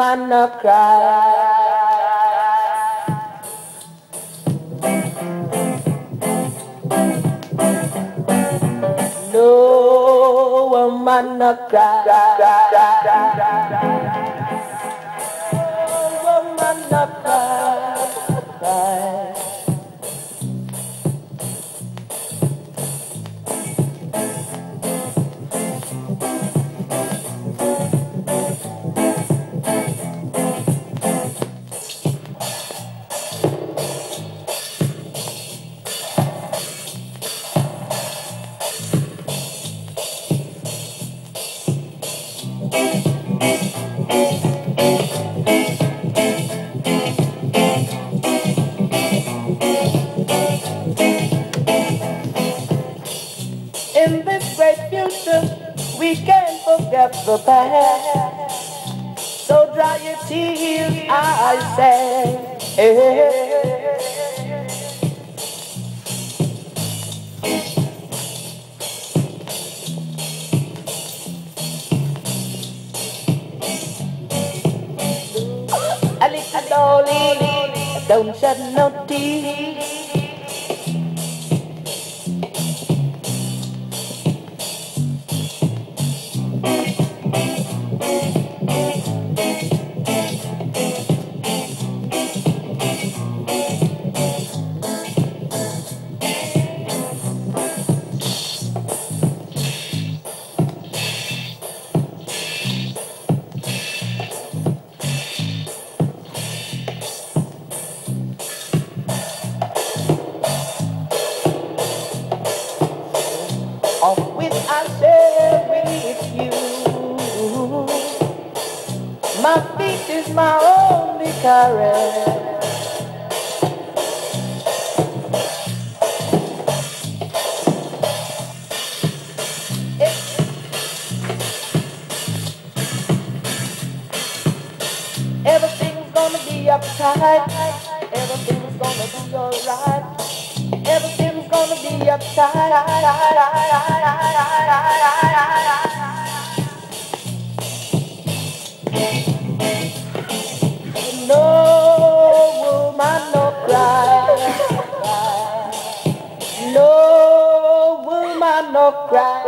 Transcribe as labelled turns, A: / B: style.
A: woman no cry. No woman no cry. No woman no cry. In this great future, we can't forget the past. So dry your tears, I say. A loli đồng sân nốt đi. My feet is my only carriage. Everything's gonna be uptight. Everything's gonna be alright. Everything's gonna be uptight. no cry.